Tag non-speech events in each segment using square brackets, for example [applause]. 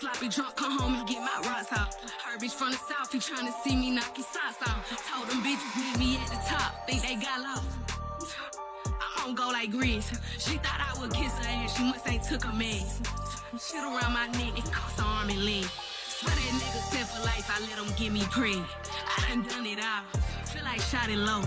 Sloppy drunk, come home and get my rocks out. Her bitch from the south, he tryna see me knock his socks off. Told them bitches meet me at the top, think they got lost. I don't go like Grizz. She thought I would kiss her ass, she must ain't took a mess. Shit around my neck, it cost an arm and leg. Swear that nigga set for life, I let him give me pre. I done done it all. Feel like shot it low.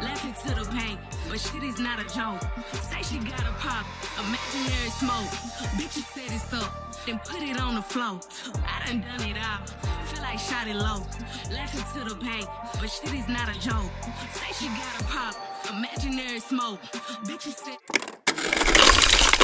Laughing to the pain, but shit is not a joke. Say she got a pop, imaginary smoke. Bitches set it up, then put it on the floor. I done done it all. Feel like shot it low. Laughing to the pain, but shit is not a joke. Say she got a pop, imaginary smoke. Bitch, Bitches set.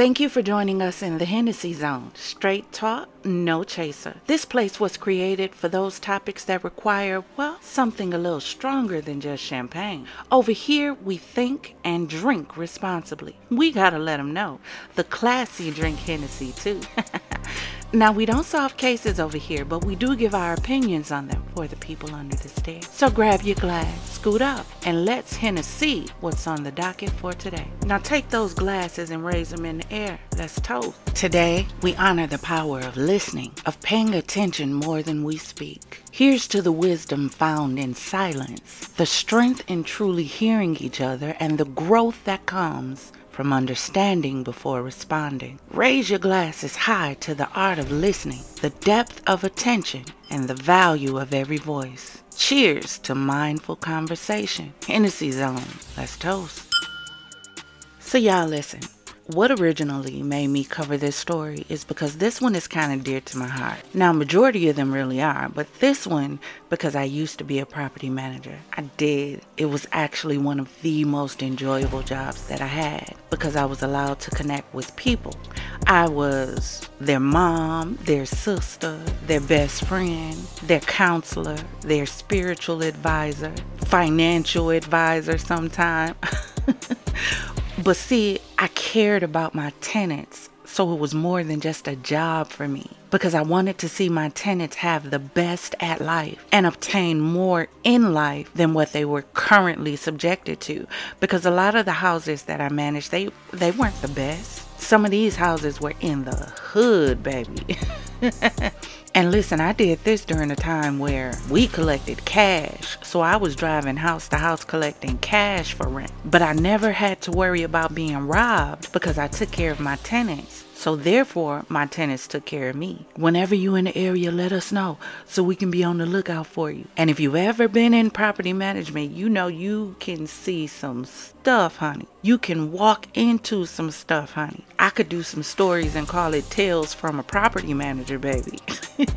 Thank you for joining us in the Hennessy Zone. Straight talk, no chaser. This place was created for those topics that require, well, something a little stronger than just champagne. Over here, we think and drink responsibly. We gotta let them know. The classy drink Hennessy, too. [laughs] Now, we don't solve cases over here, but we do give our opinions on them for the people under the stairs. So grab your glass, scoot up, and let's Hennessy see what's on the docket for today. Now, take those glasses and raise them in the air. Let's toast. Today, we honor the power of listening, of paying attention more than we speak. Here's to the wisdom found in silence, the strength in truly hearing each other, and the growth that comes from understanding before responding. Raise your glasses high to the art of listening, the depth of attention, and the value of every voice. Cheers to mindful conversation. Hennessy Zone. Let's toast. So, y'all listen. What originally made me cover this story is because this one is kind of dear to my heart. Now, majority of them really are, but this one because I used to be a property manager. I did. It was actually one of the most enjoyable jobs that I had because I was allowed to connect with people. I was their mom, their sister, their best friend, their counselor, their spiritual advisor, financial advisor sometime. [laughs] But see, I cared about my tenants, so it was more than just a job for me because I wanted to see my tenants have the best at life and obtain more in life than what they were currently subjected to. Because a lot of the houses that I managed, they they weren't the best. Some of these houses were in the hood, baby. [laughs] And listen, I did this during a time where we collected cash. So I was driving house to house collecting cash for rent. But I never had to worry about being robbed because I took care of my tenants. So therefore, my tenants took care of me. Whenever you're in the area, let us know so we can be on the lookout for you. And if you've ever been in property management, you know you can see some stuff, honey. You can walk into some stuff, honey. I could do some stories and call it tales from a property manager, baby. [laughs]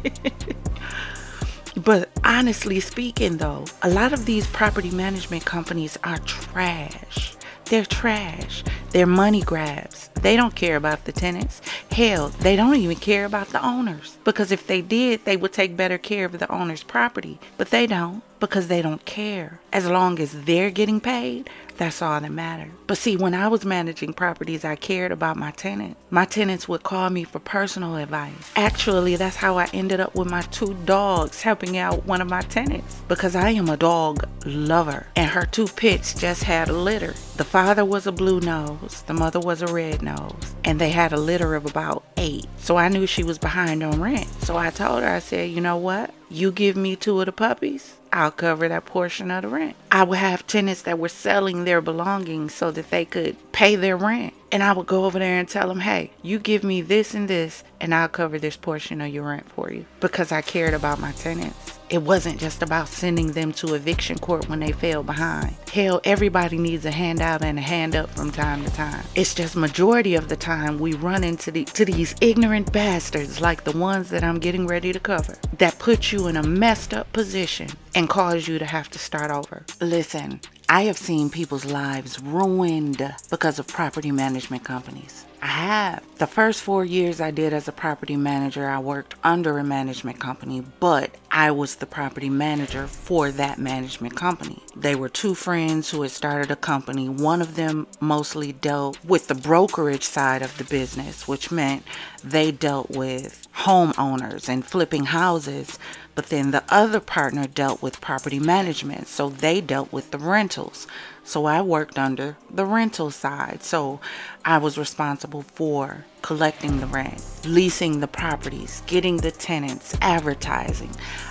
But honestly speaking, though, a lot of these property management companies are trash. They're trash. They're money grabs. They don't care about the tenants. Hell, they don't even care about the owners. Because if they did, they would take better care of the owner's property. But they don't because they don't care. As long as they're getting paid, that's all that matters. But see, when I was managing properties, I cared about my tenants. My tenants would call me for personal advice. Actually, that's how I ended up with my two dogs helping out one of my tenants because I am a dog lover. And her two pits just had a litter. The father was a blue nose, the mother was a red nose, and they had a litter of about eight. So I knew she was behind on rent. So I told her, I said, you know what? You give me two of the puppies, I'll cover that portion of the rent. I would have tenants that were selling their belongings so that they could pay their rent. And I would go over there and tell them, hey, you give me this and this, and I'll cover this portion of your rent for you because I cared about my tenants. It wasn't just about sending them to eviction court when they fell behind. Hell, everybody needs a handout and a hand up from time to time. It's just majority of the time we run into the, to these ignorant bastards like the ones that I'm getting ready to cover that put you in a messed up position and cause you to have to start over. Listen, I have seen people's lives ruined because of property management companies. I have. The first four years I did as a property manager, I worked under a management company, but I was the property manager for that management company. They were two friends who had started a company. One of them mostly dealt with the brokerage side of the business, which meant they dealt with homeowners and flipping houses. But then the other partner dealt with property management, so they dealt with the rentals. So I worked under the rental side. So I was responsible for collecting the rent, leasing the properties, getting the tenants, advertising.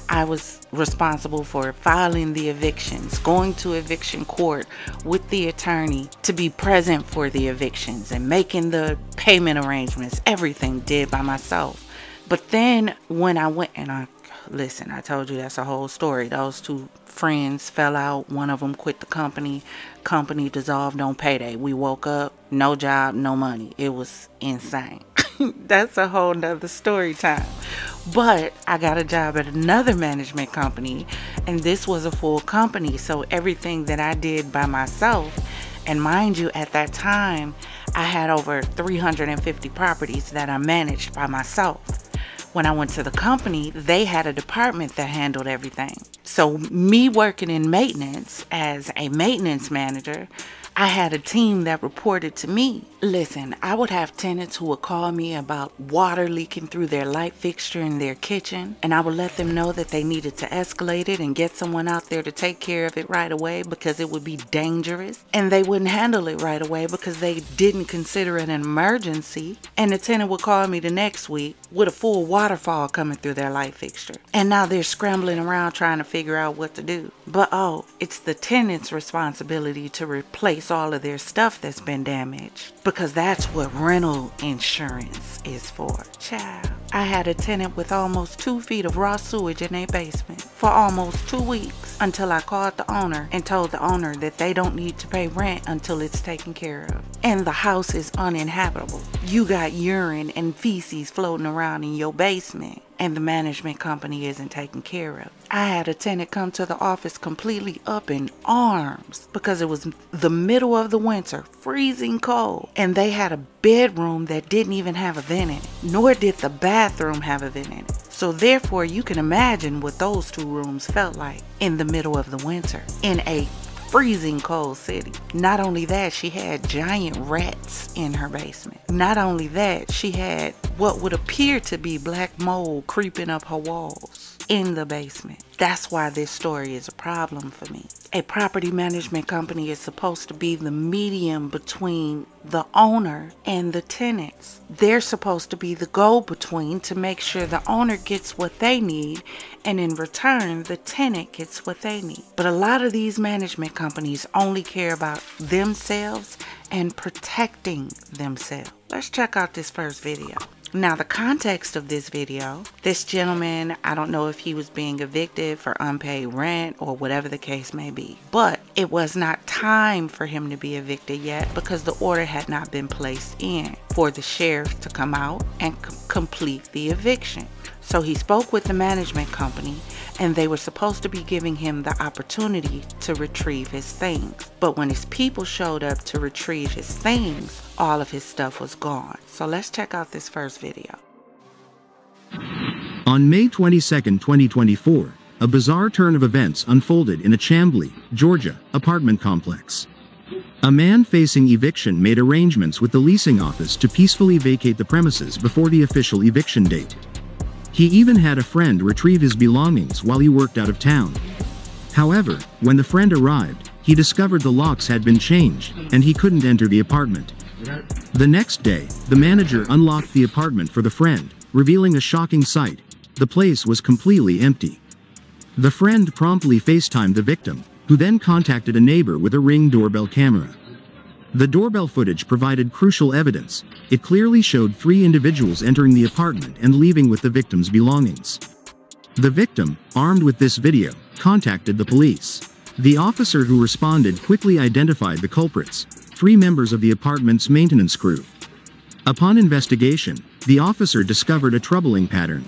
I was responsible for filing the evictions, going to eviction court with the attorney to be present for the evictions and making the payment arrangements. Everything did by myself. But then when I went and I listen, I told you that's a whole story. Those two friends fell out. One of them quit the company. Company dissolved on payday. We woke up, no job, no money. It was insane. [laughs] that's a whole nother story time. But I got a job at another management company, and this was a full company. So everything that I did by myself, and mind you, at that time, I had over 350 properties that I managed by myself when I went to the company, they had a department that handled everything. So, me working in maintenance as a maintenance manager, I had a team that reported to me. Listen, I would have tenants who would call me about water leaking through their light fixture in their kitchen, and I would let them know that they needed to escalate it and get someone out there to take care of it right away because it would be dangerous. And they wouldn't handle it right away because they didn't consider it an emergency. And the tenant would call me the next week with a full waterfall coming through their light fixture. And now they're scrambling around trying to figure out what to do. But oh, it's the tenant's responsibility to replace all of their stuff that's been damaged because that's what rental insurance is for. Child. I had a tenant with almost two feet of raw sewage in their basement for almost two weeks until I called the owner and told the owner that they don't need to pay rent until it's taken care of. And the house is uninhabitable. You got urine and feces floating around in your basement and the management company isn't taken care of. I had a tenant come to the office completely up in arms because it was the middle of the winter, freezing cold, and they had a bedroom that didn't even have a vent in it, nor did the bathroom have a vent in it. So therefore, you can imagine what those two rooms felt like in the middle of the winter in a freezing cold city. Not only that, she had giant rats in her basement. Not only that, she had what would appear to be black mold creeping up her walls in the basement. That's why this story is a problem for me. A property management company is supposed to be the medium between the owner and the tenants. They're supposed to be the go between to make sure the owner gets what they need and in return the tenant gets what they need. But a lot of these management companies only care about themselves and protecting themselves. Let's check out this first video. Now, the context of this video, this gentleman, I don't know if he was being evicted for unpaid rent or whatever the case may be, but it was not time for him to be evicted yet because the order had not been placed in for the sheriff to come out and complete the eviction. So he spoke with the management company and they were supposed to be giving him the opportunity to retrieve his things. But when his people showed up to retrieve his things, all of his stuff was gone. So let's check out this first video. On May 22, 2024, a bizarre turn of events unfolded in a Chamblee, Georgia, apartment complex. A man facing eviction made arrangements with the leasing office to peacefully vacate the premises before the official eviction date. He even had a friend retrieve his belongings while he worked out of town. However, when the friend arrived, he discovered the locks had been changed, and he couldn't enter the apartment. The next day, the manager unlocked the apartment for the friend, revealing a shocking sight. The place was completely empty. The friend promptly FaceTimed the victim, who then contacted a neighbor with a ring doorbell camera. The doorbell footage provided crucial evidence. It clearly showed three individuals entering the apartment and leaving with the victim's belongings. The victim, armed with this video, contacted the police. The officer who responded quickly identified the culprits, three members of the apartment's maintenance crew. Upon investigation, the officer discovered a troubling pattern.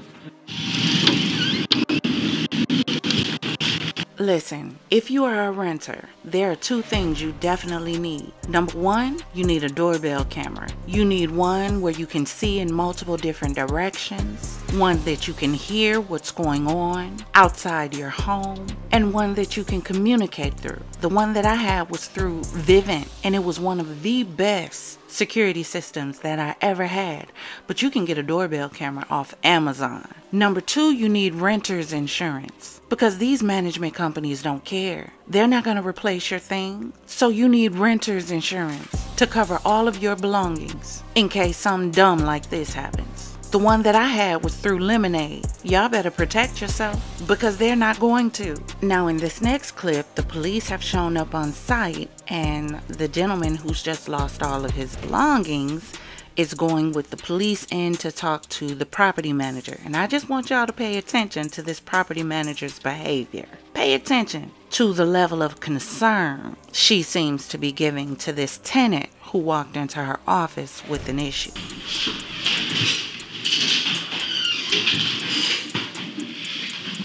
Listen, if you are a renter, there are two things you definitely need. Number one, you need a doorbell camera. You need one where you can see in multiple different directions. one that you can hear what's going on outside your home, and one that you can communicate through. The one that I had was through Vivint, and it was one of the best security systems that I ever had. But you can get a doorbell camera off Amazon. Number two, you need renter's insurance because these management companies don't care. They're not going to replace your thing. So you need renter's insurance to cover all of your belongings in case something dumb like this happens. The one that I had was through Lemonade. Y'all better protect yourself because they're not going to. Now, in this next clip, the police have shown up on site, and the gentleman who's just lost all of his belongings is going with the police in to talk to the property manager. And I just want y'all to pay attention to this property manager's behavior. Pay attention to the level of concern she seems to be giving to this tenant who walked into her office with an issue.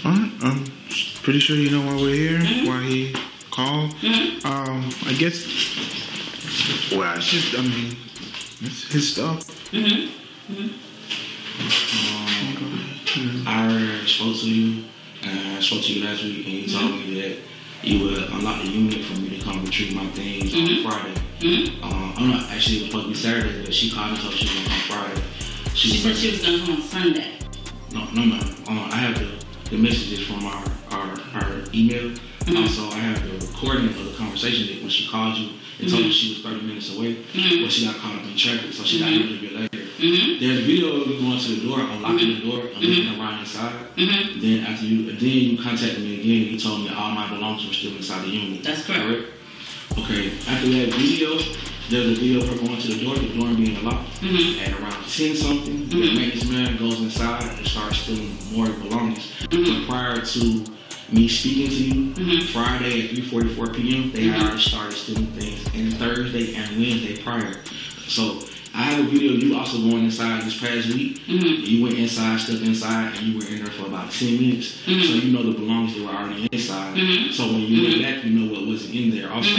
Alright, I'm pretty sure you know why we're here, why he called. Um, I guess, well, it's just, I mean, it's his stuff. Mhm, mhm. Um, I spoke to you, and I spoke to you last week, and you told me that you would unlock the unit for me to come retrieve my things on Friday. Um, I'm not actually it was supposed to be Saturday, but she called and told me she was gonna come Friday. She, She said she was going home on Sunday. no, no, man. Um, I have the, the messages from our our, our email. Um, mm-hmm. Also, I have the recording of the conversation that when she called you and told you mm-hmm. she was 30 minutes away, mm-hmm. but she got caught up in traffic, so she got here a little bit later. There's a video of you going to the door, unlocking the door, and looking around inside. Then after you, then you contacted me again. You told me all my belongings were still inside the unit. That's correct. Okay. After that video, there's a video of her going to the door, the door being unlocked. Mm-hmm. At around 10 something, the mm-hmm. maintenance man goes inside and starts stealing more belongings. Mm-hmm. But prior to me speaking to you, Friday at 3:44 p.m., they had already started stealing things, and Thursday and Wednesday prior. So I have a video of you also going inside this past week. Mm-hmm. You went inside, stepped inside, and you were in there for about 10 minutes. Mm-hmm. So you know the belongings that were already inside. Mm-hmm. So when you went back, you know what wasn't in there also.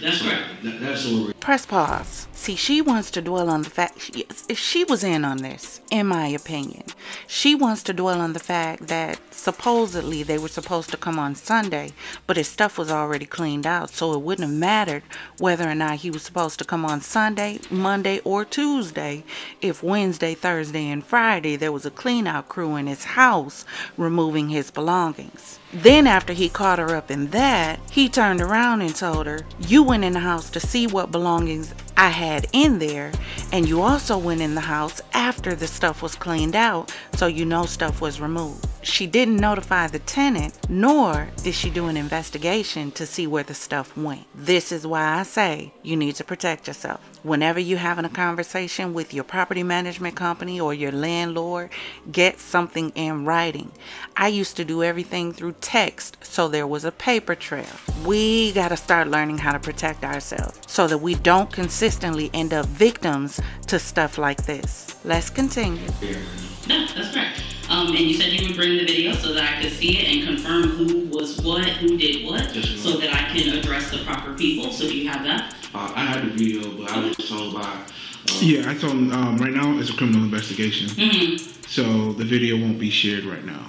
That's so right. That, that's what we're Press pause. See, she wants to dwell on the fact, she, she was in on this, in my opinion. She wants to dwell on the fact that supposedly they were supposed to come on Sunday, but his stuff was already cleaned out, so it wouldn't have mattered whether or not he was supposed to come on Sunday, Monday, or Tuesday if Wednesday, Thursday, and Friday there was a clean out crew in his house removing his belongings. Then, after he caught her up in that, he turned around and told her, You went in the house to see what belongings I had in there, and you also went in the house after the stuff was cleaned out, so you know stuff was removed. She didn't notify the tenant, nor did she do an investigation to see where the stuff went. This is why I say you need to protect yourself. Whenever you're having a conversation with your property management company or your landlord, get something in writing. I used to do everything through text, so there was a paper trail. We got to start learning how to protect ourselves so that we don't consistently end up victims to stuff like this. Let's continue. That's right. Um, and you said you would bring the video so that I could see it and confirm who was what, who did what, Yes, so that I can address the proper people. So do you have that? Uh, I had the video, but I was told by. Uh, Yeah, I told him um, right now it's a criminal investigation, Mm-hmm. so the video won't be shared right now.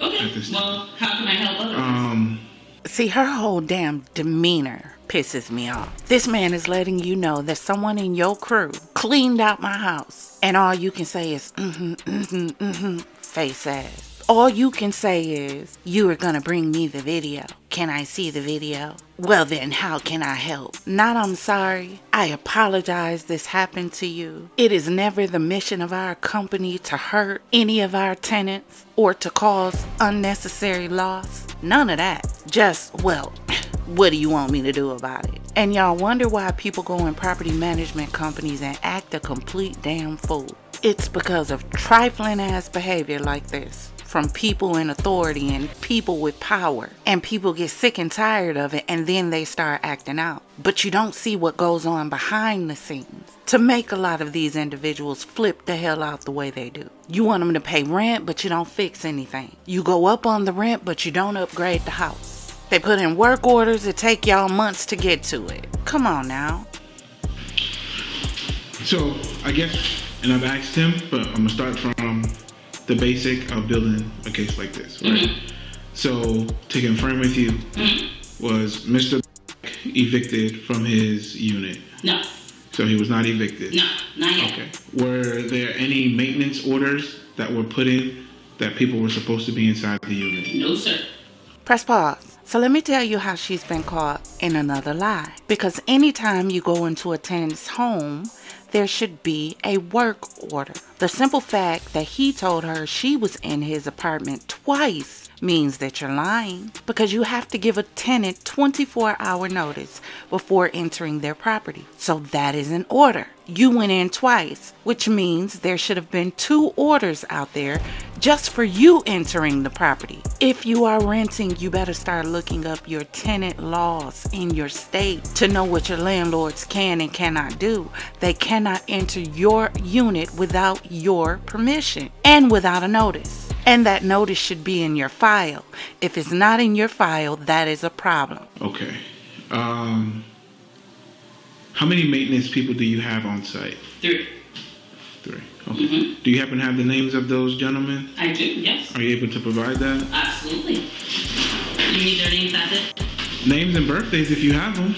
Okay. At this Well, how can I help others? Um, See, her whole damn demeanor pisses me off. This man is letting you know that someone in your crew cleaned out my house, and all you can say is, mm hmm, mm hmm, mm hmm, face ass. All you can say is, You are gonna bring me the video. Can I see the video? Well, then, how can I help? Not, I'm sorry. I apologize this happened to you. It is never the mission of our company to hurt any of our tenants or to cause unnecessary loss. None of that. Just, well, [laughs] what do you want me to do about it? And y'all wonder why people go in property management companies and act a complete damn fool. It's because of trifling ass behavior like this from people in authority and people with power. And people get sick and tired of it and then they start acting out. But you don't see what goes on behind the scenes to make a lot of these individuals flip the hell out the way they do. You want them to pay rent, but you don't fix anything. You go up on the rent, but you don't upgrade the house. They put in work orders that take y'all months to get to it. Come on now. so I guess, and I've asked him, but I'm gonna start from the basic of building a case like this, right? Mm-hmm. So to confirm with you, mm-hmm. was Mr. evicted from his unit? No, So he was not evicted. no, not yet. Okay. Were there any maintenance orders that were put in that people were supposed to be inside the unit? No, sir. Press pause. So let me tell you how she's been caught in another lie. Because anytime you go into a tenant's home, there should be a work order. The simple fact that he told her she was in his apartment twice means that you're lying because you have to give a tenant 24 hour notice before entering their property. So that is an order. You went in twice, which means there should have been two orders out there just for you entering the property. If you are renting, you better start looking up your tenant laws in your state to know what your landlords can and cannot do. They cannot enter your unit without your permission and without a notice. And that notice should be in your file. If it's not in your file, that is a problem. Okay. Um, how many maintenance people do you have on site? Three. Three. Okay. Do you happen to have the names of those gentlemen? I do, yes. Are you able to provide that? Absolutely. You need their names, that's it? Names and birthdays if you have them.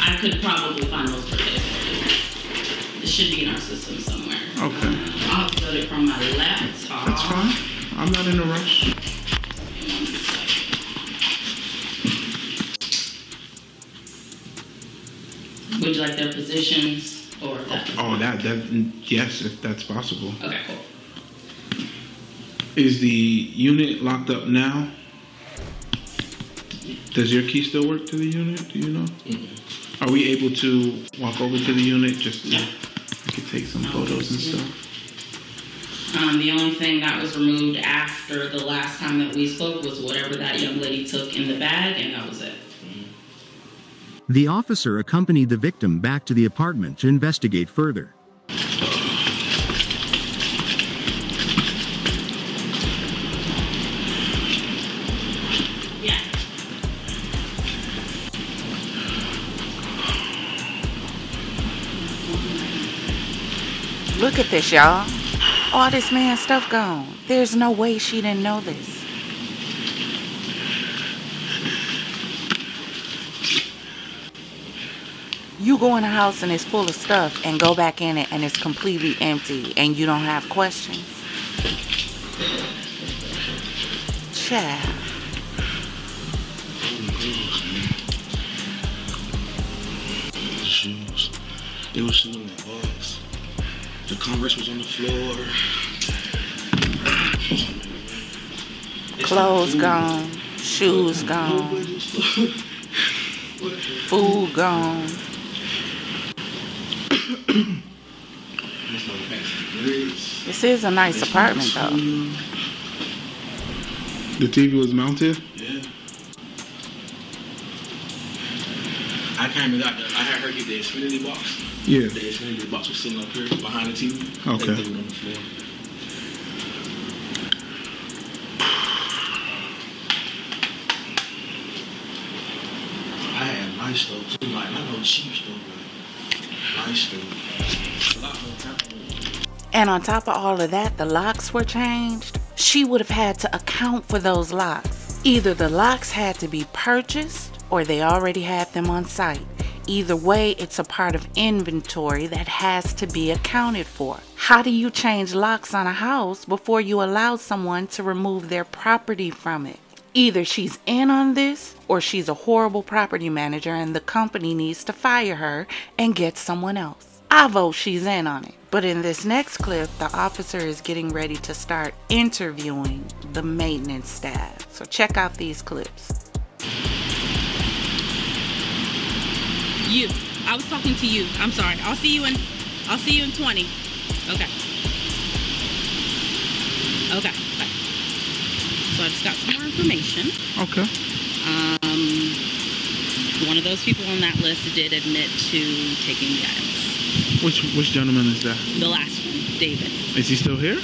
I could probably find those birthdays for you. It should be in our system somewhere. Okay. I'll get it from my laptop. That's fine. I'm not in a rush. Would you like their positions or that? Oh, oh, that that yes, if that's possible. Okay, cool. Is the unit locked up now? Does your key still work to the unit? Do you know? Mm-hmm. Are we able to walk over to the unit just to Yeah. I could take some photos and stuff? Um, the only thing that was removed after the last time that we spoke was whatever that young lady took in the bag, and that was it. The officer accompanied the victim back to the apartment to investigate further. Look at this, y'all. All this man's stuff gone. There's no way she didn't know this. You go in a house and it's full of stuff and go back in it and it's completely empty and you don't have questions. Child. shoes. They Converse was on the floor. Clothes gone, shoes gone, food gone. This is a nice apartment though. The TV was mounted. Yeah. I came and got the, I had her get the Xfinity box. Yeah. The Xfinity box was sitting up here behind the TV. Okay. Everything on the floor. I had nice stuff too, like not no cheap stuff, but nice stuff. A lot more time. And on top of all of that, the locks were changed. She would have had to account for those locks. Either the locks had to be purchased or they already had them on site. Either way, it's a part of inventory that has to be accounted for. How do you change locks on a house before you allow someone to remove their property from it? Either she's in on this or she's a horrible property manager and the company needs to fire her and get someone else. I vote she's in on it. But in this next clip, the officer is getting ready to start interviewing the maintenance staff. So check out these clips. You. I was talking to you. I'm sorry. I'll see you in I'll see you in 20. Okay. Okay. Bye. So I just got some more information. Okay. Um one of those people on that list did admit to taking the items. Which which gentleman is that? The last one, David. Is he still here?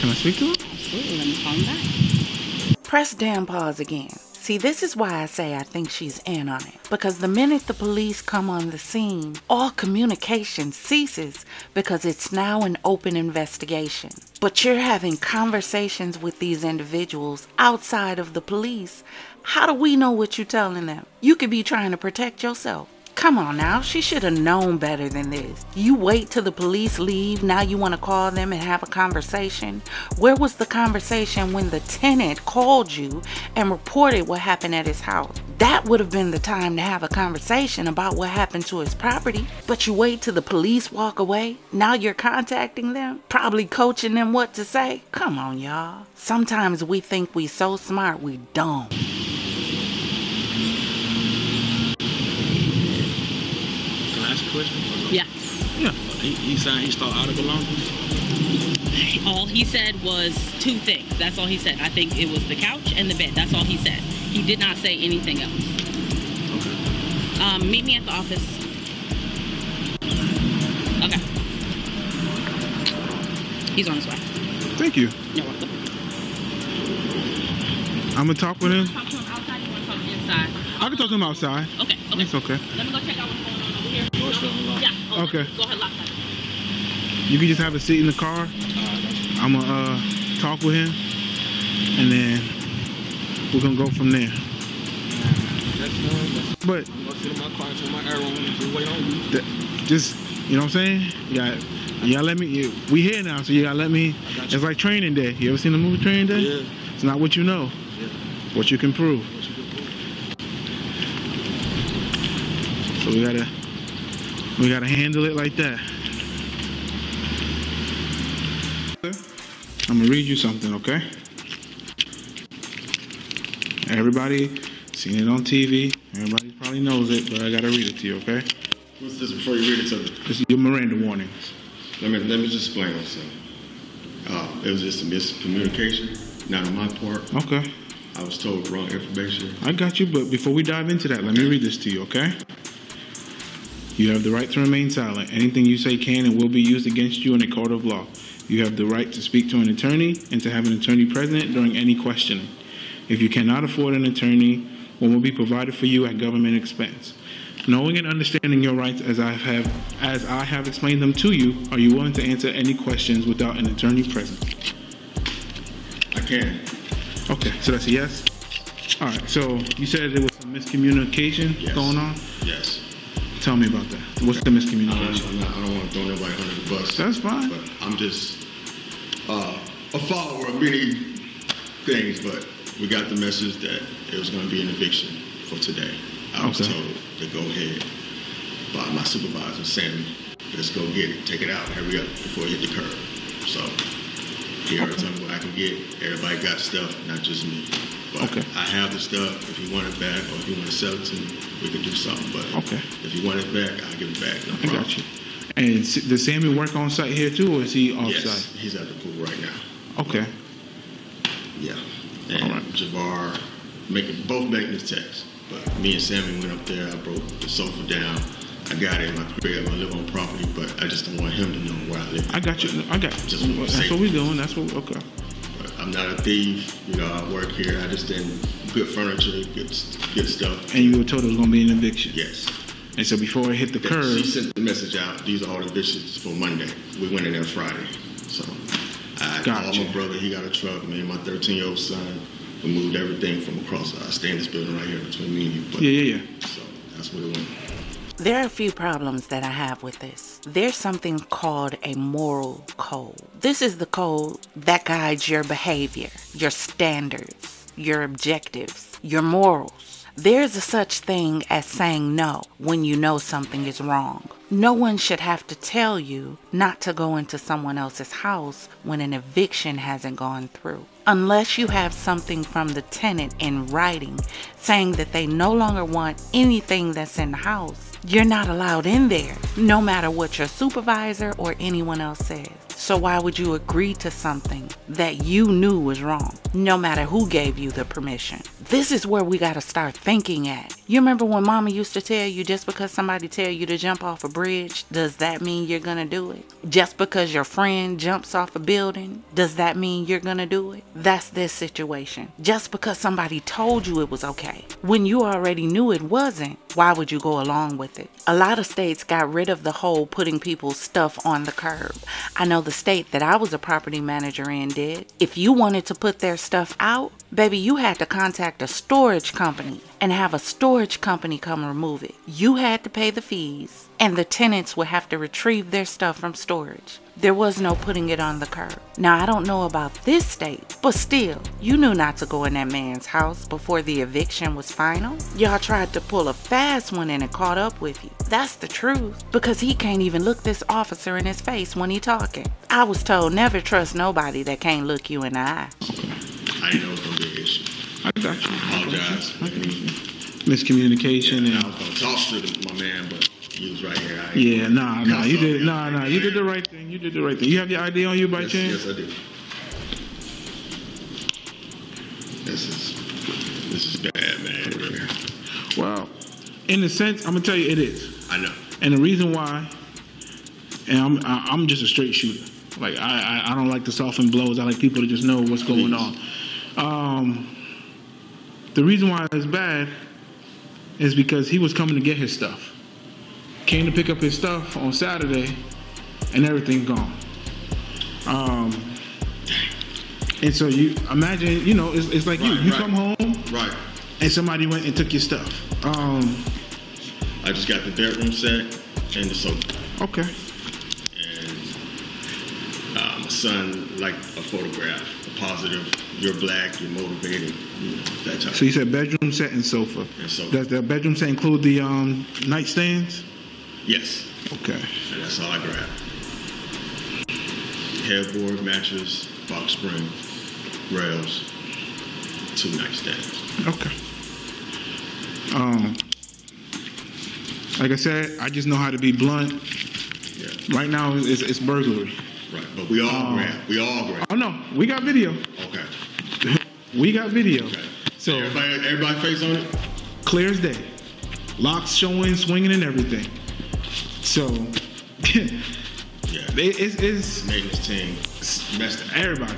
Can I speak to him? Absolutely. Let me call him back. Press down pause again. See, this is why I say I think she's in on it. Because the minute the police come on the scene, all communication ceases because it's now an open investigation. But you're having conversations with these individuals outside of the police. How do we know what you're telling them? You could be trying to protect yourself. Come on now, she should have known better than this. You wait till the police leave, now you want to call them and have a conversation? Where was the conversation when the tenant called you and reported what happened at his house? That would have been the time to have a conversation about what happened to his property. But you wait till the police walk away, now you're contacting them, probably coaching them what to say. Come on, y'all. Sometimes we think we so smart, we don't. Can I ask a question? Yeah. Yeah. He, he signed, he out of belongings. All he said was two things. That's all he said. I think it was the couch and the bed. That's all he said. He did not say anything else. Okay. Um, meet me at the office. Okay. He's on his way. Thank you. You're welcome. I'm gonna talk with him. Talk to him outside. You want to talk to him inside? I can talk to him outside. Okay. Okay. It's okay. Let me go check out what's going on here. Door's still unlocked. Yeah. on. Okay. Go ahead, lock that. You can just have a seat in the car. I'm gonna uh, talk with him, and then we're gonna go from there. But I'm gonna sit in my car until my arrow just wait on you. th- just you know what I'm saying? You got let me. You, we here now, so you gotta let me. Got you. It's like Training Day. You ever seen the movie Training Day? Yeah. It's not what you know, Yeah. what you can prove. What you can do. So we gotta we gotta handle it like that. I'm gonna read you something, okay? Everybody seen it on TV. Everybody probably knows it, but I gotta read it to you, okay? What's this before you read it to me? This is your Miranda warnings. Let me let me just explain myself. Uh, it was just a miscommunication, not on my part. Okay, I was told wrong information. I got you, but before we dive into that, let me read this to you, okay? You have the right to remain silent. Anything you say can and will be used against you in a court of law. You have the right to speak to an attorney and to have an attorney present during any questioning. If you cannot afford an attorney, one will be provided for you at government expense. Knowing and understanding your rights as I have as I have explained them to you, are you willing to answer any questions without an attorney present? I can. Okay, so that's a yes. All right, so you said there was some miscommunication Yes. going on. Yes. Tell me about that. What's the miscommunication? I'm not, I don't want to throw nobody under the bus. That's fine. But I'm just uh, a follower of many things, but we got the message that it was going to be an eviction for today. I was Okay. told to go ahead by my supervisor, Sammy. Let's go get it. Take it out. Hurry up before you hit the curb. So here are some what I can get. Everybody got stuff, not just me. But Okay. I have the stuff. If you want it back or if you want to sell it to me, we can do something. But Okay. if you want it back, I'll give it back. No I problem. got you. And does Sammy work on site here too, or is he off Yes, site? he's at the pool right now. Okay. Yeah. And All right. Javar making both making his text. But me and Sammy went up there. I broke the sofa down. I got it in my crib. I live on property, but I just don't want him to know where I live. I got you. I got you. Just That's what we're doing. That's what. Okay. But I'm not a thief. You know, I work here. I just didn't good furniture, good good stuff. And you were told it was gonna be an eviction. Yes. And so before it hit the That- curb, She sent the message out. These are all the dishes for Monday. We went in there Friday. So I Gotcha. called my brother. He got a truck. Me and my 13 year old son. We moved everything from across. Uh, I stay in this building right here between me and you. But, yeah, yeah, yeah. So that's what it went. There are a few problems that I have with this. There's something called a moral code. This is the code that guides your behavior, your standards, your objectives, your morals. There's a such thing as saying no when you know something is wrong. No one should have to tell you not to go into someone else's house when an eviction hasn't gone through. Unless you have something from the tenant in writing saying that they no longer want anything that's in the house, you're not allowed in there, no matter what your supervisor or anyone else says. So why would you agree to something that you knew was wrong, no matter who gave you the permission? This is where we gotta start thinking at. You remember when mama used to tell you just because somebody tell you to jump off a bridge, does that mean you're gonna do it? Just because your friend jumps off a building, does that mean you're gonna do it? That's this situation. Just because somebody told you it was okay, when you already knew it wasn't, why would you go along with it? A lot of states got rid of the whole putting people's stuff on the curb. I know the state that I was a property manager in did. If you wanted to put their stuff out, baby, you had to contact a storage company and have a storage company come remove it. You had to pay the fees, and the tenants would have to retrieve their stuff from storage. There was no putting it on the curb. Now, I don't know about this state, but still, you knew not to go in that man's house before the eviction was final. Y'all tried to pull a fast one and it caught up with you. That's the truth, because he can't even look this officer in his face when he talking. I was told never trust nobody that can't look you in the eye. I didn't know it was gonna be an issue. I got you. Apologize. I got you. Miscommunication And I was gonna talk to the- my man, but right here. I yeah, nah, nah, you did, nah, nah, you did the right thing. You did the right thing. You have your ID on you by Yes, chance? yes, I do. This is this is bad, man. Well, in a sense, I'm gonna tell you it is. I know. And the reason why, and I'm I- I'm just a straight shooter. Like I I, I don't like to soften blows. I like people to just know what's going on. Um, the reason why it's bad is because he was coming to get his stuff. Came to pick up his stuff on Saturday, and everything gone. Um, and so you imagine, you know, it's, it's like you. You right. come home Right. and somebody went and took your stuff. Um, I just got the bedroom set and the sofa. okay. And uh, my son liked a photograph, a positive. You're black. You're motivated. You know that type. So you said bedroom set and sofa. And sofa. Does the bedroom set include the um, nightstands? Yes. Okay. And that's all I grabbed. Headboard, mattress, box spring, rails, two nightstands. Okay. Um, like I said, I just know how to be blunt. Yeah. Right now, it's, it's burglary. Right. But we all Oh. grabbed. We all grabbed. Oh no, we got video. Okay. [laughs] We got video. Okay. So everybody, everybody face on it. clear as day. Locks showing, swinging, and everything. So [laughs] Yeah. it, it's, it's Maintenance team messed up. everybody.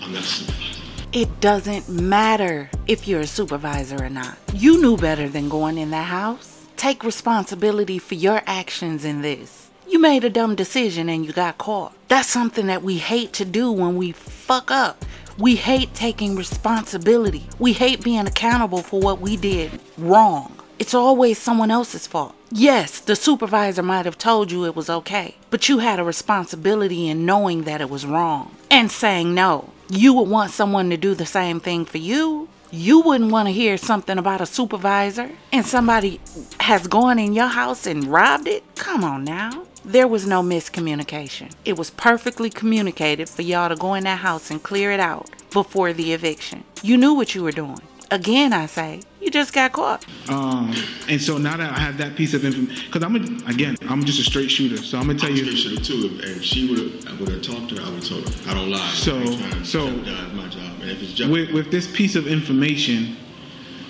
I'm not a supervisor. It doesn't matter if you're a supervisor or not. You knew better than going in the house. Take responsibility for your actions in this. You made a dumb decision and you got caught. That's something that we hate to do when we fuck up. We hate taking responsibility. We hate being accountable for what we did wrong. It's always someone else's fault. Yes, the supervisor might have told you it was okay, but you had a responsibility in knowing that it was wrong and saying no. You would want someone to do the same thing for you. You wouldn't want to hear something about a supervisor and somebody has gone in your house and robbed it. Come on now. There was no miscommunication. It was perfectly communicated for y'all to go in that house and clear it out before the eviction. You knew what you were doing. Again, I say, you just got caught. Um, and so now that I have that piece of information, because I'm a, again, I'm just a straight shooter. So I'm gonna tell I'm you. straight shooter too. If, and she would have, would have talked to her. I would have told her. I don't lie. So- I ain't trying to so- my job. And if it's with, with this piece of information,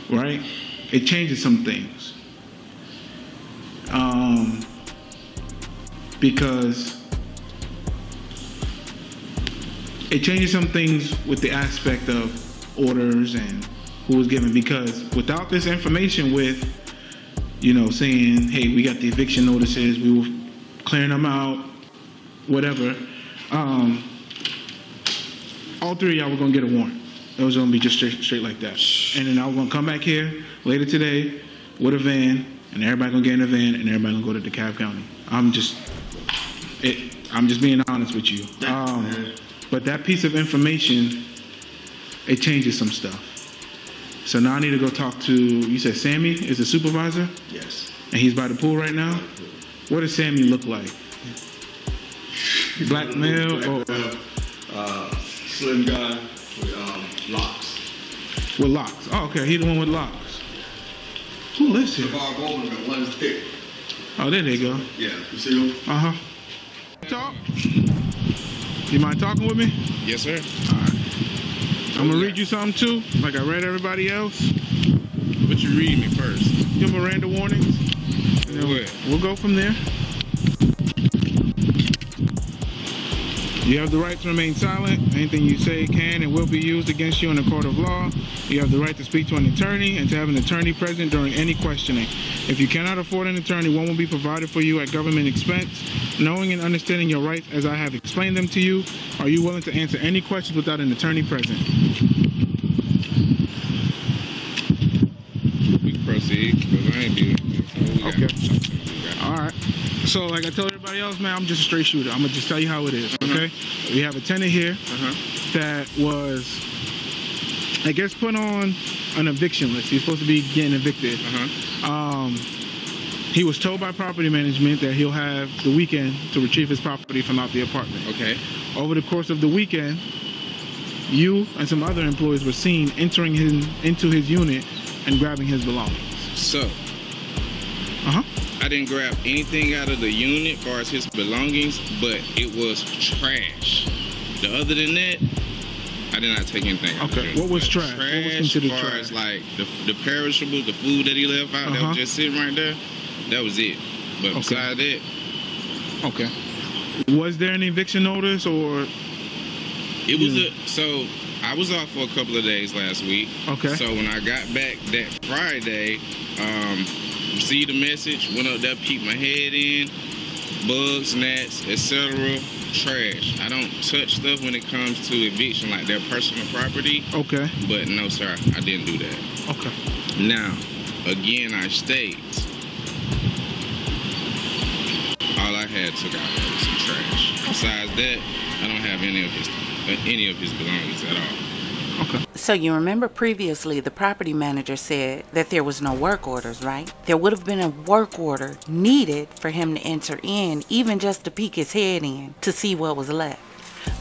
right, it changes some things. Um, because it changes some things with the aspect of orders and who was given. Because without this information, with you know saying, hey, we got the eviction notices, we were clearing them out, whatever. Um, all three of y'all were gonna get a warrant. It was gonna be just straight, straight like that. And then I was gonna come back here later today with a van, and everybody gonna get in a van, and everybody gonna go to DeKalb County. I'm just, it, I'm just being honest with you. Um, but that piece of information, it changes some stuff. So now I need to go talk to. You said Sammy is the supervisor, yes. and he's by the pool right now. What does Sammy look like? Black male Black or Uh, slim guy with um, locks. with locks? Oh, okay, He's the one with locks. Who lives here? LeVar Bowman got one is thick. Oh, there they go. Yeah, you see him? Uh huh. Talk. You mind talking with me? Yes, sir. I'm gonna read you something too, like I read everybody else. But you read me first. Your Miranda warnings. And then We'll go from there. You have the right to remain silent. Anything you say can and will be used against you in a court of law. You have the right to speak to an attorney and to have an attorney present during any questioning. If you cannot afford an attorney, one will be provided for you at government expense. Knowing and understanding your rights as I have explained them to you, are you willing to answer any questions without an attorney present? We can proceed. Because I ain't do it. Okay. All right. So, like I told everybody else, man, I'm just a straight shooter. I'm gonna just tell you how it is. Okay. We have a tenant here Uh-huh. that was, I guess, put on an eviction list. He's supposed to be getting evicted. Uh-huh. Um, he was told by property management that he'll have the weekend to retrieve his property from out the apartment. Okay. Over the course of the weekend, you and some other employees were seen entering his, into his unit and grabbing his belongings. So, Uh huh. I didn't grab anything out of the unit as far as his belongings, but it was trash. The other than that, I did not take anything. out of Okay, the what was But trash? What was Trash, considered as far trash? as like the, the perishables, the food that he left out that Uh-huh. was just sitting right there, that was it. But Okay. beside that, Okay. Was there an eviction notice or? It was Yeah. a so I was off for a couple of days last week. Okay. So when I got back that Friday, um, received the message, went up there, peeked my head in, bugs, gnats, etc. Trash. I don't touch stuff when it comes to eviction, like their personal property. Okay. But no, sir, I didn't do that. Okay. Now, again, I state, all I had took out was some trash. Besides that, I don't have any of his uh, any of his belongings at all. So you remember previously the property manager said that there was no work orders, right? There would have been a work order needed for him to enter in, even just to peek his head in to see what was left.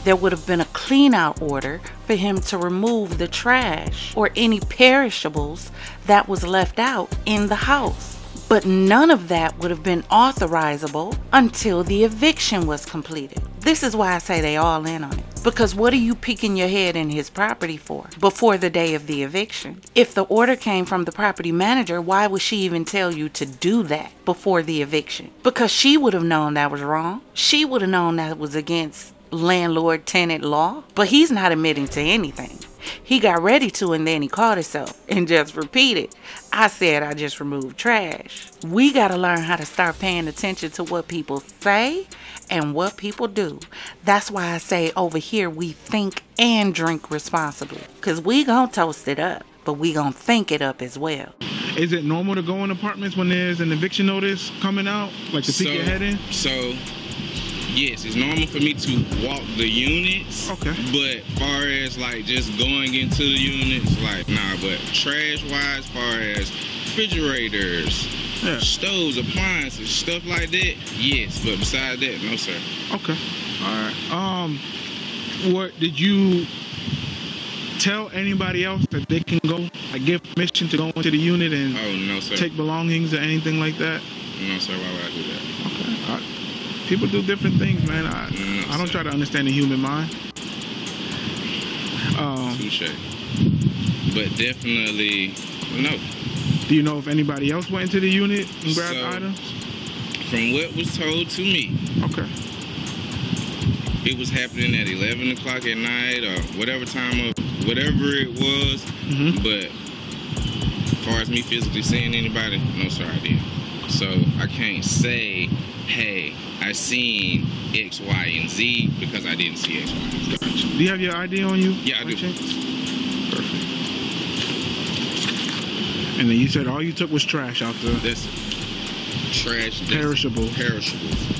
There would have been a clean out order for him to remove the trash or any perishables that was left out in the house. But none of that would have been authorizable until the eviction was completed. This is why I say they all in on it. Because what are you peeking your head in his property for before the day of the eviction? If the order came from the property manager, why would she even tell you to do that before the eviction? Because she would have known that was wrong. She would have known that was against landlord tenant law. But he's not admitting to anything. He got ready to and then he caught himself and just repeated, I said I just removed trash. We got to learn how to start paying attention to what people say and what people do. That's why I say over here we think and drink responsibly. Because we going to toast it up, but we going to think it up as well. Is it normal to go in apartments when there's an eviction notice coming out, like to peek your head in? So, yes, it's normal for me to walk the units. Okay. But far as like just going into the units, like nah. But trash wise, far as refrigerators, Yeah. stoves, appliances, stuff like that, yes. But besides that, no sir. Okay. All right. Um, what did you tell anybody else that they can go, like, give permission to go into the unit and Oh no sir. take belongings or anything like that? no sir. Why would I do that? Okay. People do different things, man. I, Mm, I don't try to understand the human mind. Um, Touche. But definitely no. do you know if anybody else went into the unit and grabbed So- items? From what was told to me, Okay. it was happening at 11 o'clock at night or whatever time of whatever it was. Mhm. But as far as me physically seeing anybody, no sir, I didn't. So I can't say, hey, I seen X, Y, and Z because I didn't see X, Y, and Z. Do you have your ID on you? Yeah, I do. chance? Perfect. And then you said all you took was trash out the That's trash. That's perishable. Perishables.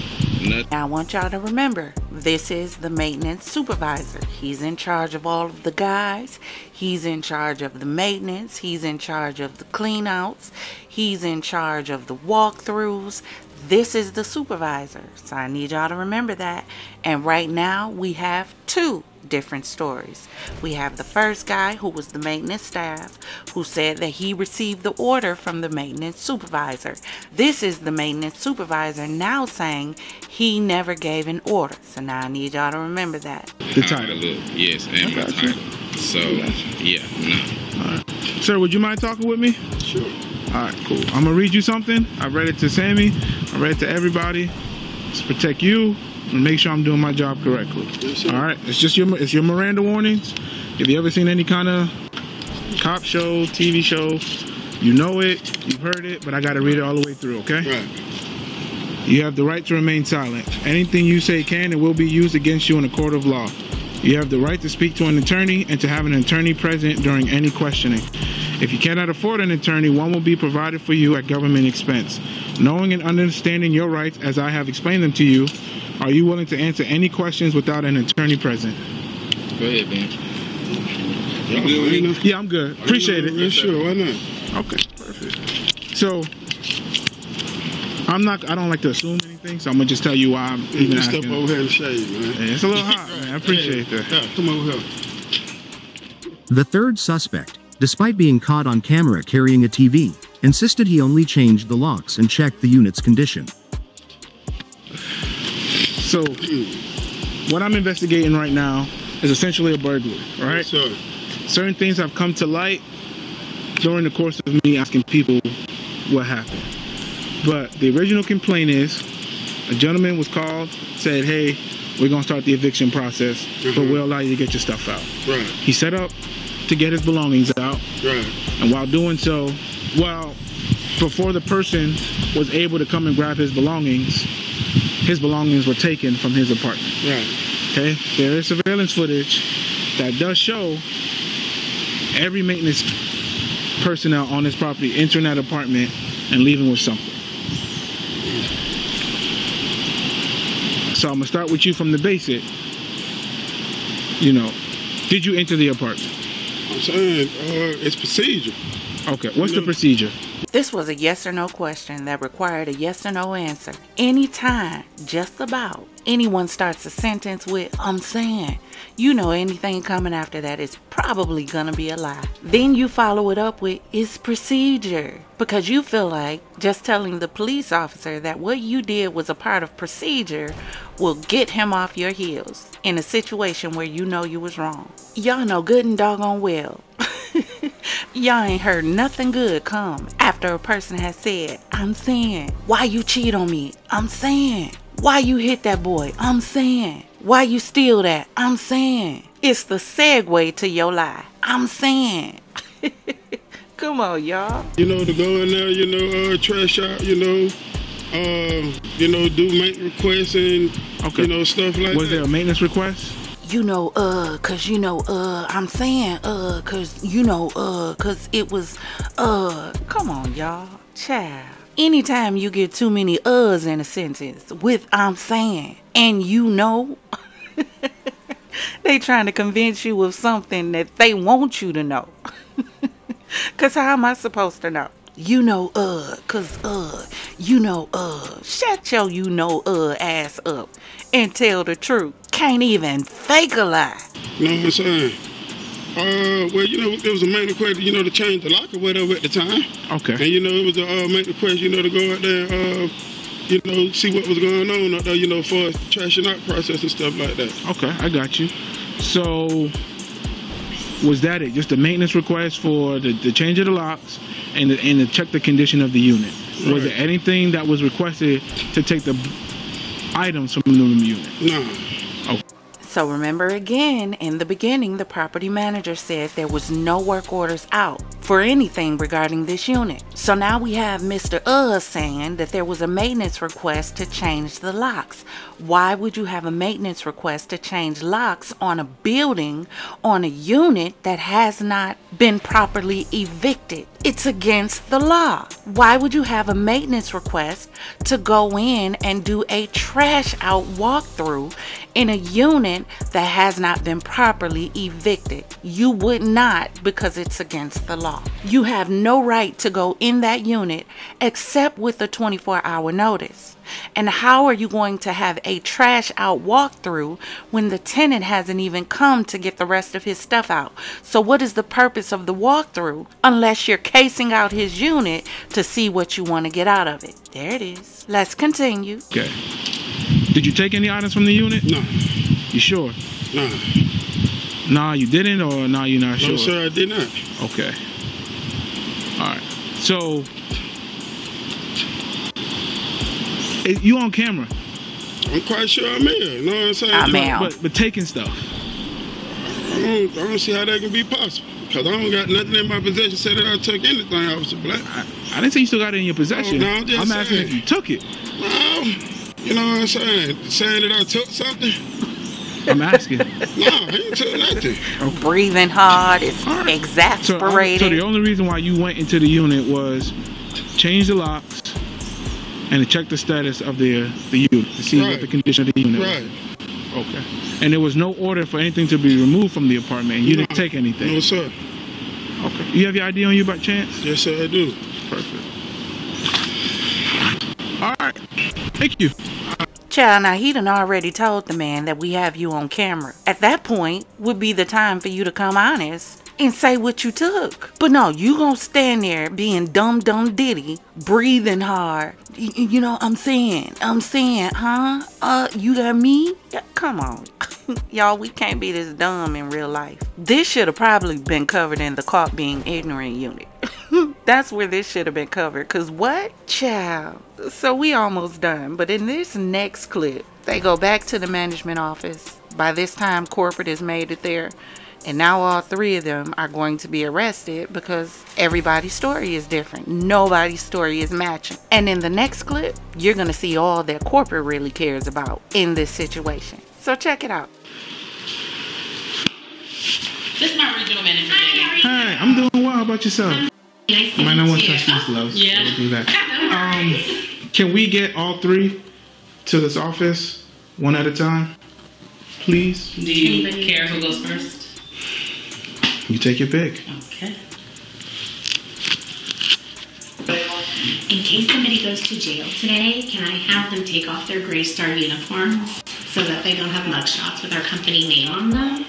Nothing. Now, I want y'all to remember this is the maintenance supervisor. He's in charge of all of the guys, he's in charge of the maintenance, he's in charge of the cleanouts, he's in charge of the walkthroughs. This is the supervisor. So I need y'all to remember that. And right now, we have two different stories. We have the first guy who was the maintenance staff who said that he received the order from the maintenance supervisor. This is the maintenance supervisor now saying he never gave an order. So now I need y'all to remember that. The title. yes, and I my got title. So yeah, no. All right. Sir, would you mind talking with me? Sure. All right, cool. I'm gonna read you something. I read it to Sammy. I read it to everybody. It's to protect you and make sure I'm doing my job correctly. Yes. All right. It's just your it's your Miranda warnings. If you ever seen any kind of cop show, TV show, you know it, you've heard it, but I gotta read it all the way through. Okay. Right. You have the right to remain silent. Anything you say can and will be used against you in a court of law. You have the right to speak to an attorney and to have an attorney present during any questioning. If you cannot afford an attorney, one will be provided for you at government expense. Knowing and understanding your rights as I have explained them to you, are you willing to answer any questions without an attorney present? Go ahead, man. You good with it? Yeah, I'm good. Appreciate Yeah, it. sure. Why not? Okay, perfect. So, I'm not. I don't like to assume anything, so I'm gonna just tell you why I'm even You step asking. over here and shave, man. Yeah, it's a little hot, man. I appreciate that. Yeah, come over here. The third suspect, despite being caught on camera carrying a TV, insisted he only changed the locks and checked the unit's condition. So, what I'm investigating right now is essentially a burglary, right? Yes, sir. Certain things have come to light during the course of me asking people what happened. But the original complaint is a gentleman was called, said, Hey, we're gonna start the eviction process, but Mhm. we'll allow you to get your stuff out. Right, He set up to get his belongings out, right. and while doing so, well, before the person was able to come and grab his belongings, his belongings were taken from his apartment. Right. Okay, there is surveillance footage that does show every maintenance personnel on this property entering that apartment and leaving with something. So I'm gonna start with you from the basic. You know, did you enter the apartment? I'm saying uh, it's procedure. Okay, what's the procedure? This was a yes or no question that required a yes or no answer. Anytime, just about, anyone starts a sentence with, I'm saying, you know anything coming after that is probably gonna be a lie. Then you follow it up with, it's procedure. Because you feel like just telling the police officer that what you did was a part of procedure will get him off your heels in a situation where you know you was wrong. Y'all know good and doggone well [laughs] Y'all ain't heard nothing good come after a person has said, I'm saying, why you cheat on me? I'm saying, why you hit that boy? I'm saying, why you steal that? I'm saying, it's the segue to your lie. I'm saying. [laughs] Come on, y'all. You know, to go in there, you know, uh, trash out, you know, um, you know, do maintenance requests and, Okay. you know, stuff like Was that. Was there a maintenance request? You know, uh, cause you know, uh, I'm saying, uh, cause you know, uh, cause it was, uh, come on, y'all. Child. Anytime you get too many uhs in a sentence with I'm saying, and you know, [laughs] they trying to convince you of something that they want you to know. [laughs] Cause how am I supposed to know? You know, uh, cause, uh, you know, uh, shut your you know, uh, ass up and tell the truth. Can't even fake a lie. You know what I'm saying? Uh, well, you know, it was a maintenance request, you know, to change the lock or whatever at the time. Okay. And, you know, it was a uh, maintenance request, you know, to go out there and, uh, you know, see what was going on out there, you know, for trashing out process and stuff like that. Okay, I got you. So, was that it? Just a maintenance request for the, the change of the locks and the, and to check the condition of the unit? Was Right. there anything that was requested to take the items from the unit? Nah. So remember again, in the beginning, the property manager said there was no work orders out for anything regarding this unit. So now we have Mr. Uh saying that there was a maintenance request to change the locks. Why would you have a maintenance request to change locks on a building, on a unit that has not been properly evicted? It's against the law. Why would you have a maintenance request to go in and do a trash out walkthrough in a unit that has not been properly evicted? You would not because it's against the law. You have no right to go in that unit except with a 24 hour notice. And how are you going to have a trash out walkthrough when the tenant hasn't even come to get the rest of his stuff out? So, what is the purpose of the walkthrough unless you're casing out his unit to see what you want to get out of it? There it is. Let's continue. Okay. Did you take any items from the unit? No. You sure? No. Nah, you didn't, or nah, you're not No, sure. No, sir, I did not. Okay. All right. So, you on camera? I'm quite sure I'm here. You know what I'm saying? I'm But- out. But, but taking stuff. I don't, I don't see how that can be possible. Because I don't got nothing in my possession say that I took anything, Officer Black. I, I didn't say you still got it in your possession. Oh, no, I'm just I'm asking if you took it. Well, you know what I'm saying? Saying that I took something? I'm asking. [laughs] No, I ain't took nothing. Breathing hard, it's All right. So, um, exasperated. so the only reason why you went into the unit was change the locks and to check the status of the the unit to see what the condition of the unit Right. was. Okay. And there was no order for anything to be removed from the apartment. You didn't take anything. No, sir. Okay. You have your ID on you by chance? Yes, sir, I do. Perfect. All right. Thank you. Child, now he done already told the man that we have you on camera. At that point would be the time for you to come honest and say what you took. But no, you gonna stand there being dumb dumb diddy, breathing hard. Y- you know, I'm saying, I'm saying, huh? Uh, you got me? Yeah, come on. [laughs] Y'all, we can't be this dumb in real life. This should have probably been covered in the caught being ignorant unit. [laughs] That's where this should have been covered. Cause what? Child. So we almost done. But in this next clip, they go back to the management office. By this time, corporate has made it there. And now all three of them are going to be arrested because everybody's story is different. Nobody's story is matching. And in the next clip, you're going to see all that corporate really cares about in this situation. So check it out. This is my regional manager. Hi, I'm doing well. How about yourself? Nice I might not want to you. touch these gloves. Yeah. We'll do that. [laughs] Um, can we get all three to this office one at a time, please? Do you care who goes first? You take your pick. Okay. In case somebody goes to jail today, can I have them take off their Greystar uniforms so that they don't have mugshots with our company name on them?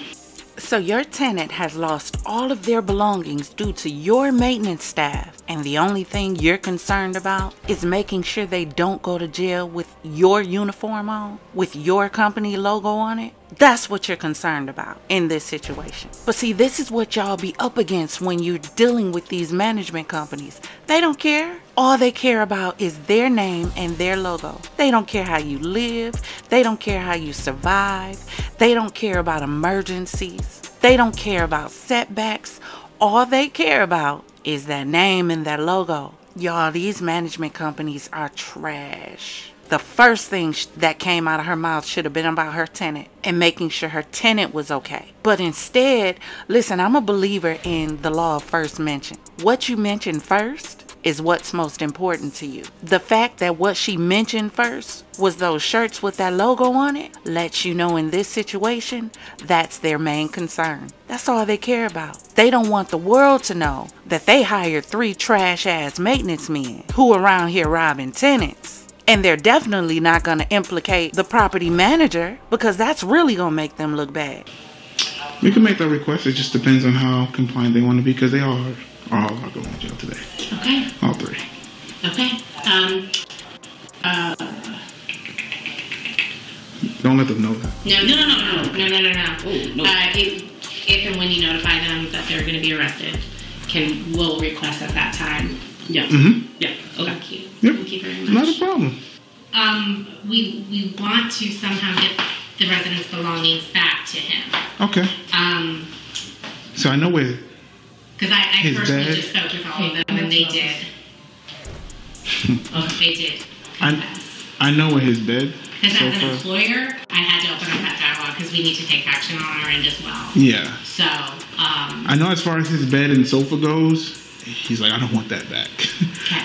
So your tenant has lost all of their belongings due to your maintenance staff, and the only thing you're concerned about is making sure they don't go to jail with your uniform on, with your company logo on it. That's what you're concerned about in this situation. But see, this is what y'all be up against when you're dealing with these management companies. They don't care. All they care about is their name and their logo. They don't care how you live. They don't care how you survive. They don't care about emergencies. They don't care about setbacks. All they care about is that name and that logo. Y'all, these management companies are trash. The first thing that came out of her mouth should have been about her tenant and making sure her tenant was okay. But instead, listen, I'm a believer in the law of first mention. What you mention first is what's most important to you. The fact that what she mentioned first was those shirts with that logo on it lets you know in this situation that's their main concern. That's all they care about. They don't want the world to know that they hired three trash ass maintenance men who around here robbing tenants. And they're definitely not going to implicate the property manager because that's really going to make them look bad. We can make that request. It just depends on how compliant they want to be because they are, are all are going to jail today. Okay. All three. Okay. Um. Uh. Don't let them know that. No. No. No. No. No. No. No. No. no. Oh, no. Uh, if, if and when you notify them that they're going to be arrested, can we'll request at that time. Yeah. Mm-hmm. Yeah. Okay. Thank you. Yep. Thank you very much. Not a problem. Um, we we want to somehow get the residents' belongings back to him. Okay. Um, So I know where. Because I, I His personally bed? just spoke with all of them and they did. [laughs] oh, they did. I I know where his bed. Because as an sofa. employer, I had to open up that dialogue because we need to take action on our end as well. Yeah. So, um, I know as far as his bed and sofa goes, he's like, I don't want that back.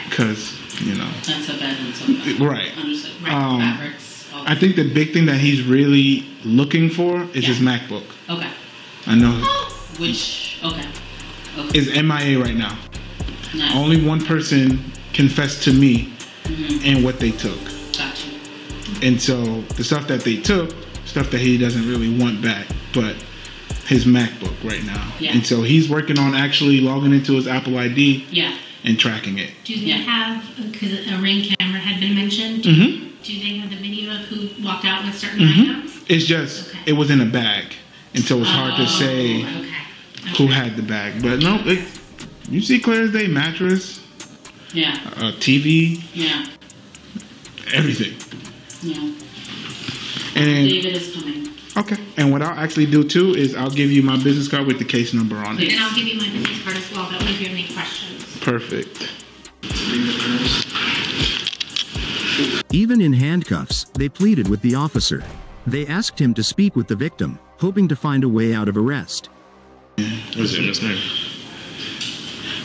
Because, [laughs] you know. That's a bad one. So bad. Right. Understood. Right. Um, Fabrics. I think the big thing that he's really looking for is his MacBook. Okay. I know Which. Okay. Okay. is MIA right now. Nice. Only one person confessed to me Mhm. and what they took. Gotcha. And so the stuff that they took, stuff that he doesn't really want back, but his MacBook right now. Yeah. And so he's working on actually logging into his Apple ID yeah. and tracking it. Do they have, because a ring camera had been mentioned, Mm-hmm. do they have the video of who walked out with certain Mhm. items? It's just it was in a bag, and so it's hard to say who had the bag. But no, it, you see clear as day mattress, Yeah. uh, TV, Yeah. everything. Yeah. And David is coming. okay, and what I'll actually do too is I'll give you my business card with the case number on it. And I'll give you my business card as well. That way if you have any questions. Perfect. Even in handcuffs, they pleaded with the officer. They asked him to speak with the victim, hoping to find a way out of arrest. What's it, Miss Mary?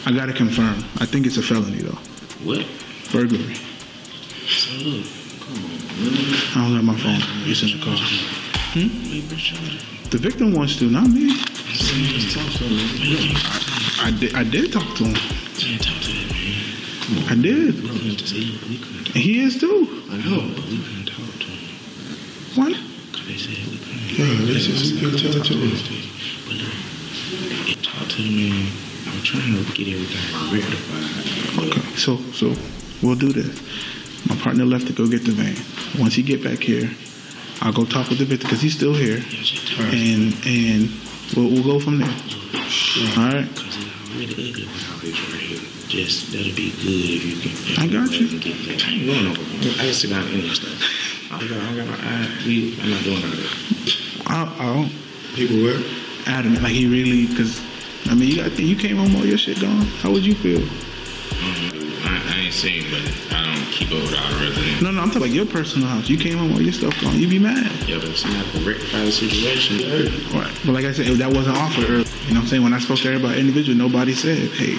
I gotta confirm. I think it's a felony though. What? Burglary. So look, come on, man. I don't have my phone. It's in the car. Hmm? The victim wants to, not me. I, I did. I did talk to him. I did. And he is too. I know, but we couldn't talk to him. Why? Cause they said we couldn't. Yeah, they said we couldn't talk to him. But look, talk to the man. I'm trying to get everything rectified. Okay. So, so we'll do this. My partner left to go get the van. Once he get back here, I'll go talk with the victim because he's still here, and and we'll, we'll go from there. All right. Cause it's really ugly without this right here. Just that'll be good if you can. I got you. I ain't going over. I can sit down and stuff. I got, I got my eye. We, I'm not doing all that. I, I don't. People what? Adamant, like he really, because I mean, you got you came home all your shit gone. How would you feel? I, I ain't seen, but I don't keep up with all the residents. No, no, I'm talking about your personal house. You came home all your stuff gone. You'd be mad. Yeah, but somebody can rectify the situation. Right. But like I said, if that wasn't offered earlier, you know what I'm saying? When I spoke to everybody individually, nobody said, hey,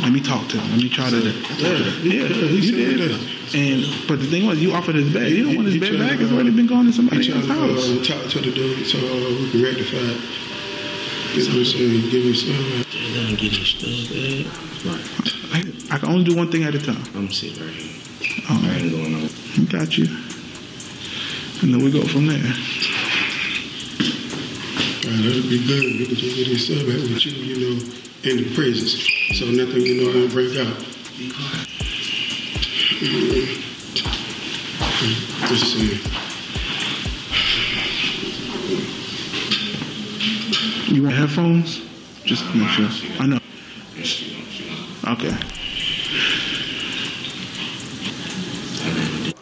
let me talk to him. Let me try to. Yeah, yeah, you did. And but the thing was, you offered his bag. You don't want his bag back. It's already been gone to somebody He else's tried to house. uh, talk to the dude so uh, we can rectify it. Get him some, give him some. Just let get his stuff back. Right. I, I can only do one thing at a time. I'm sitting right here. All I ain't going on. Got you. And then we go from there. Uh, that'd be good. We could just get his stuff back with you, you know, in the presence. So nothing, you know, won't break out. Be quiet. Just see. You want headphones? Just make sure. I know. Okay.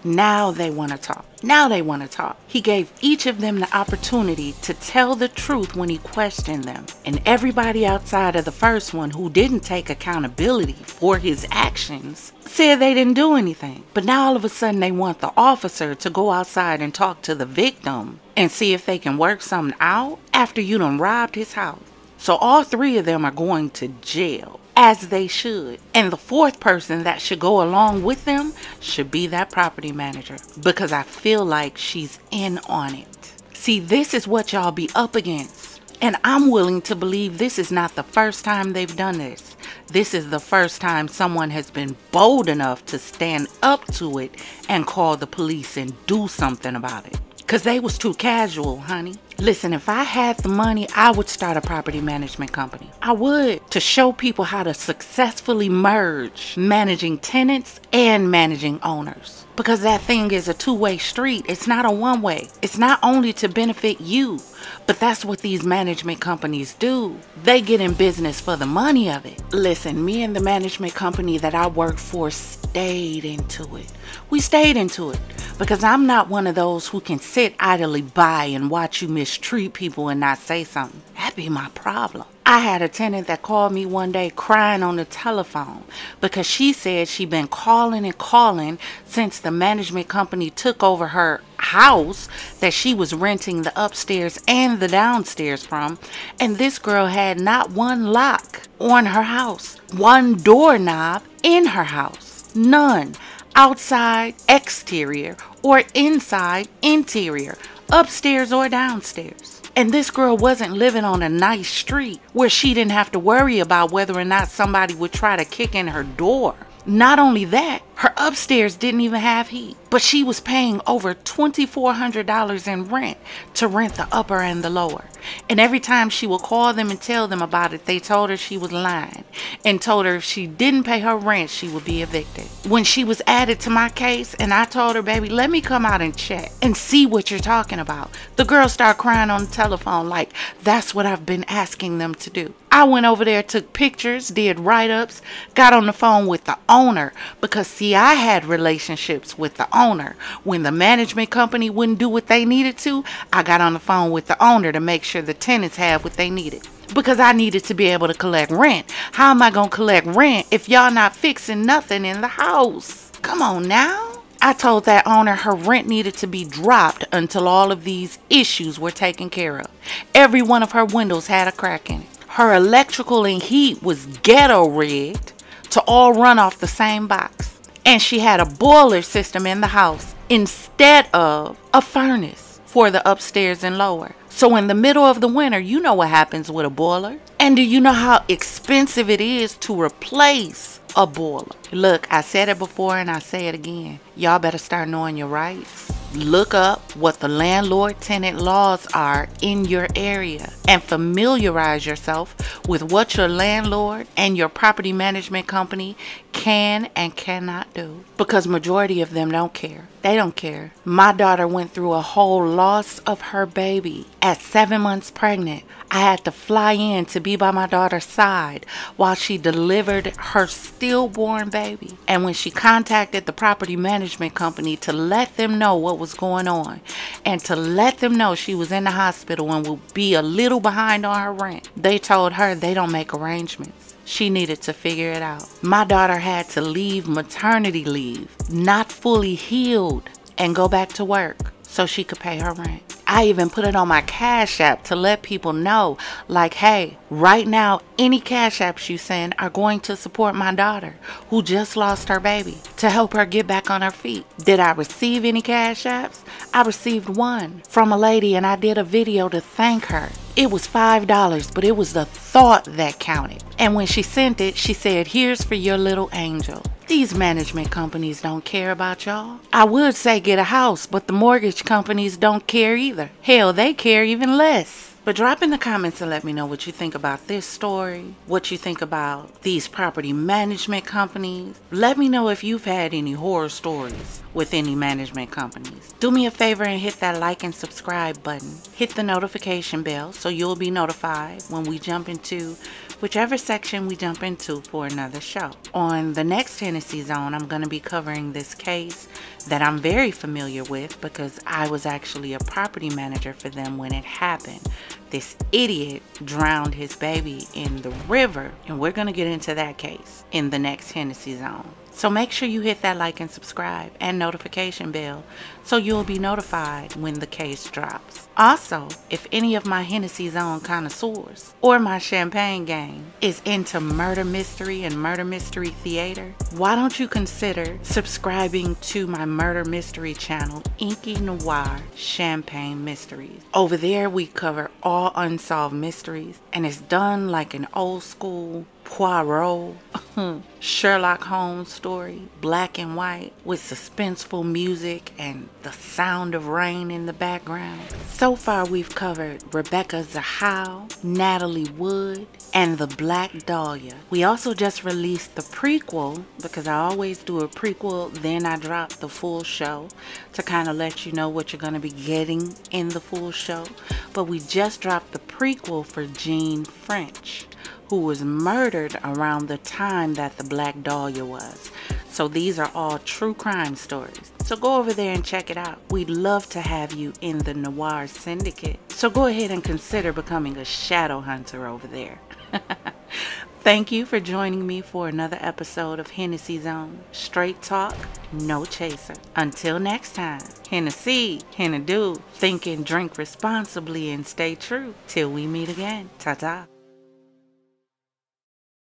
Now they want to talk. Now they want to talk. He gave each of them the opportunity to tell the truth when he questioned them. And everybody outside of the first one who didn't take accountability for his actions said they didn't do anything. But now all of a sudden they want the officer to go outside and talk to the victim and see if they can work something out after you done robbed his house. So all three of them are going to jail, as they should. And the fourth person that should go along with them should be that property manager because I feel like she's in on it. See, this is what y'all be up against. And I'm willing to believe this is not the first time they've done this. This is the first time someone has been bold enough to stand up to it and call the police and do something about it. Cause they was too casual, honey. Listen, if I had the money, I would start a property management company. I would to show people how to successfully merge managing tenants and managing owners. Because that thing is a two-way street. It's not a one-way. It's not only to benefit you, but that's what these management companies do. They get in business for the money of it. Listen, me and the management company that I work for stayed into it. We stayed into it because I'm not one of those who can sit idly by and watch you mistreat people and not say something. That'd be my problem. I had a tenant that called me one day crying on the telephone because she said she'd been calling and calling since the management company took over her house that she was renting the upstairs and the downstairs from. And this girl had not one lock on her house, one doorknob in her house, none outside, exterior, or inside, interior, upstairs or downstairs. And this girl wasn't living on a nice street where she didn't have to worry about whether or not somebody would try to kick in her door. Not only that, her upstairs didn't even have heat, but she was paying over $2,400 in rent to rent the upper and the lower. And every time she would call them and tell them about it, they told her she was lying and told her if she didn't pay her rent, she would be evicted. When she was added to my case and I told her, baby, let me come out and check and see what you're talking about, the girl started crying on the telephone like, that's what I've been asking them to do. I went over there, took pictures, did write ups, got on the phone with the owner because, see, I had relationships with the owner. When the management company wouldn't do what they needed to, I got on the phone with the owner to make sure the tenants had what they needed because I needed to be able to collect rent. How am I going to collect rent if y'all not fixing nothing in the house? Come on now. I told that owner her rent needed to be dropped until all of these issues were taken care of. Every one of her windows had a crack in it. Her electrical and heat was ghetto rigged to all run off the same box. And she had a boiler system in the house instead of a furnace for the upstairs and lower. So in the middle of the winter, you know what happens with a boiler. And do you know how expensive it is to replace a boiler? Look, I said it before and I say it again. Y'all better start knowing your rights look up what the landlord tenant laws are in your area and familiarize yourself with what your landlord and your property management company can and cannot do. Because majority of them don't care. They don't care. My daughter went through a whole loss of her baby at seven months pregnant. I had to fly in to be by my daughter's side while she delivered her stillborn baby. And when she contacted the property management company to let them know what was going on and to let them know she was in the hospital and would be a little behind on her rent they told her they don't make arrangements she needed to figure it out. My daughter had to leave maternity leave, not fully healed, and go back to work so she could pay her rent. I even put it on my Cash App to let people know, like, hey, right now, any Cash Apps you send are going to support my daughter who just lost her baby to help her get back on her feet. Did I receive any Cash Apps? I received one from a lady and I did a video to thank her. It was $5, but it was the thought that counted. And when she sent it, she said, Here's for your little angel. These management companies don't care about y'all. I would say get a house, but the mortgage companies don't care either. Hell, they care even less. But drop in the comments and let me know what you think about this story, what you think about these property management companies. Let me know if you've had any horror stories with any management companies. Do me a favor and hit that like and subscribe button. Hit the notification bell so you'll be notified when we jump into whichever section we jump into for another show. On the next Hennessy Zone, I'm going to be covering this case that I'm very familiar with because I was actually a property manager for them when it happened. This idiot drowned his baby in the river, and we're going to get into that case in the next Hennessy Zone. So make sure you hit that like and subscribe and notification bell so you'll be notified when the case drops. Also, if any of my Hennessy Zone connoisseurs or my champagne gang is into murder mystery and murder mystery theater, why don't you consider subscribing to my murder mystery channel, Inky Noir Champagne Mysteries. Over there, we cover all unsolved mysteries, and it's done like an old school Poirot, hmm. Sherlock Holmes story, black and white, with suspenseful music and the sound of rain in the background. So far, we've covered Rebecca Zahau, Natalie Wood, and The Black Dahlia. We also just released the prequel because I always do a prequel, then I drop the full show to kind of let you know what you're going to be getting in the full show. But we just dropped the prequel for Jeanne French who was murdered around the time that the Black Dahlia was. So these are all true crime stories. So go over there and check it out. We'd love to have you in the Noir Syndicate. So go ahead and consider becoming a shadow hunter over there. [laughs] Thank you for joining me for another episode of Hennessy Zone. Straight talk, no chaser. Until next time, Hennessy, Henna do, think and drink responsibly and stay true. Till we meet again. Ta-ta.